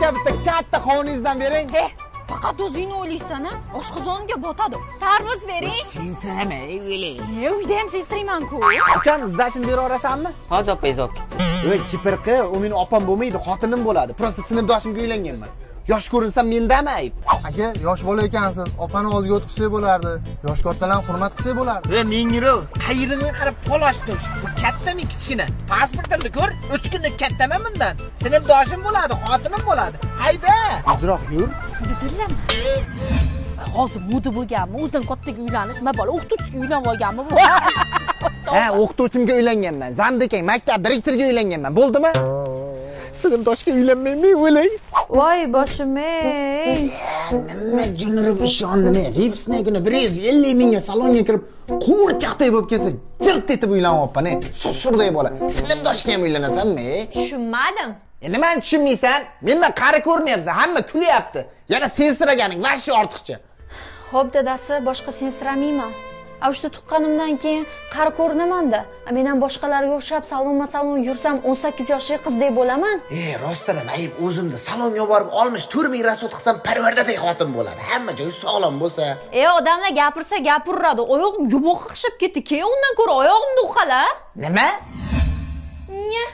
aka bitta katta qovuningizdan bering. He faqat o'zingni o'ylaysan a oshqozonimga botadi. Tarvuz bering. Sensirama o'ylang e uyda ham sestiraymanku ukam izdashini beraverasanmi hozir opanggiz olib ketdi. Voy chipirqi u meni opam bo'lmaydi xotinim bo'ladi. Просто sinfdoshimga uylanganman yosh ko'rinsam mendami ayb? Aka yosh bola ekansiz. Opani oldiga o'tqizsak bo'lardi. Yosh kattalarni hurmat qilsak bo'lardi. E mengro qayringga qarab polashdi bu kattami kichkina? Pasportimni ko'r uch kunlik kattaman bundan. Sinfdoshim bo'ladi xotinim bo'ladi. Hayda! Tezroq yur. Bidirlama hozir moda bo'lganmi o'zidan kattaga uylanish man bola o'qituvchiga uylanib olganmi bu? Ha o'qituvchimga uylanganman. Zamdekan maktab direktoriga uylanganman. Bo'ldimi sinfdoshga uylanmayman o'lay voy boshim ey nima junurib ishondimi vipsnagini bir yuz ellik mingga salonga kirib qo'rchoqday bo'lib kelsa jirt etib uylanmayapman e susurday bola. Sinfdoshga ham uylanasanmi tushunmadim. E nimani tushunmaysan? Mendan qari ko'rinyapsan hamma kulyapti. Yana sensiraganing вообще ortiqcha. Ho'p dadasi boshqa sensiramayman a tuqqanimdan keyin qari ko'rinamanda. Mendan boshqalarga o'xshab salonma salon yursam o'n sakkiz yoshli qizdek bo'laman. E rostdan ham ayb o'zimni salonga borib oltmish to'rt ming rasxod qilsam parvardaday xotin bo'ladi. Hamma joyi sog'lom bo'lsa. E odamlar gapirsa gapiraveradi oyog'im yumuq qaqshab ketdi. Keyin undan ko'ra oyog'imni uqala. Nima? Nya.